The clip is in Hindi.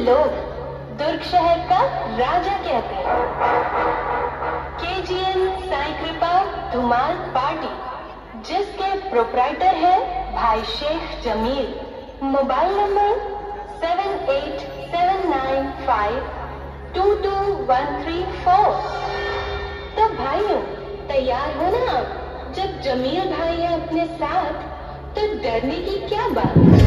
लोग दुर्ग शहर का राजा कहते हैं। केजीएन साई कृपा धुमाल पार्टी, जिसके प्रोप्राइटर है भाई Sheikh Jameel. Mobile number seven eight seven nine five two two one three four. तो भाइयों, तैयार हो ना आप? जब जमील भाई है अपने साथ तो डरने की क्या बात